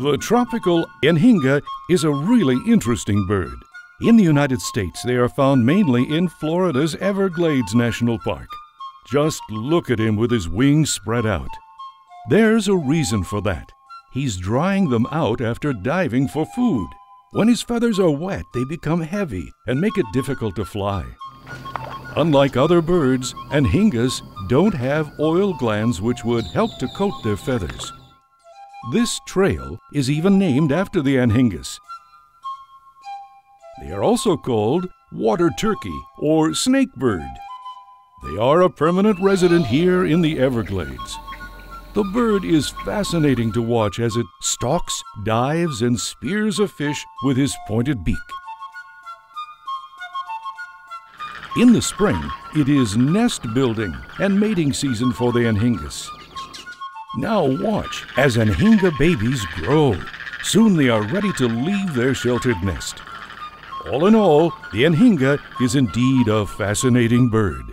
The tropical Anhinga is a really interesting bird. In the United States, they are found mainly in Florida's Everglades National Park. Just look at him with his wings spread out. There's a reason for that. He's drying them out after diving for food. When his feathers are wet, they become heavy and make it difficult to fly. Unlike other birds, anhingas don't have oil glands which would help to coat their feathers. This trail is even named after the anhingas. They are also called water turkey or snakebird. They are a permanent resident here in the Everglades. The bird is fascinating to watch as it stalks, dives, and spears a fish with his pointed beak. In the spring, it is nest building and mating season for the anhingas. Now watch as Anhinga babies grow. Soon they are ready to leave their sheltered nest. All in all, the Anhinga is indeed a fascinating bird.